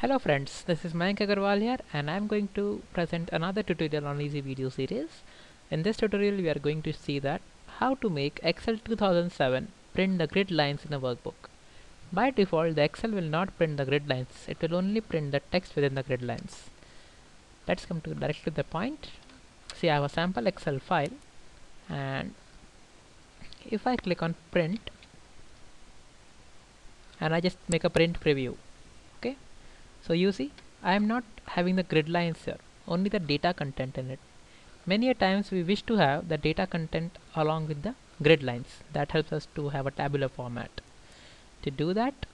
Hello friends, this is Mayank Agarwal here and I am going to present another tutorial on Easy Video series. In this tutorial we are going to see that how to make Excel 2007 print the grid lines in a workbook. By default the Excel will not print the grid lines, it will only print the text within the grid lines. Let's come to directly to the point. See I have a sample Excel file and if I click on print and I just make a print preview so you see I am not having the grid lines here only the data content in it. Many a times we wish to have the data content along with the grid lines. That helps us to have a tabular format. To do that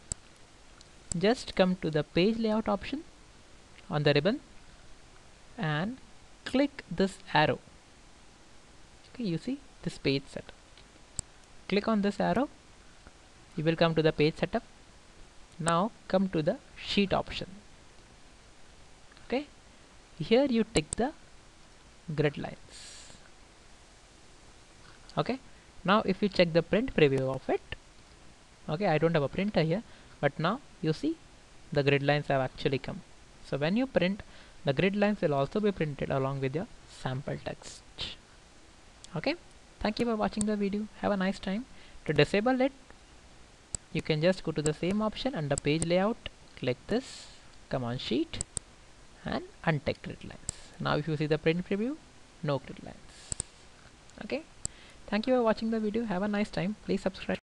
just come to the page layout option on the ribbon and click this arrow. Okay you see this page set click on this arrow. You will come to the page setup. Now come to the sheet option here you tick the grid lines. Okay? Now if you check the print preview of it okay I don't have a printer here but now you see the grid lines have actually come. So when you print the grid lines will also be printed along with your sample text. Okay? Thank you for watching the video. Have a nice time. To disable it you can just go to the same option under page layout. Click this. Come on sheet and untick grid lines. Now if you see the print preview no grid lines. Okay? Thank you for watching the video. Have a nice time. Please subscribe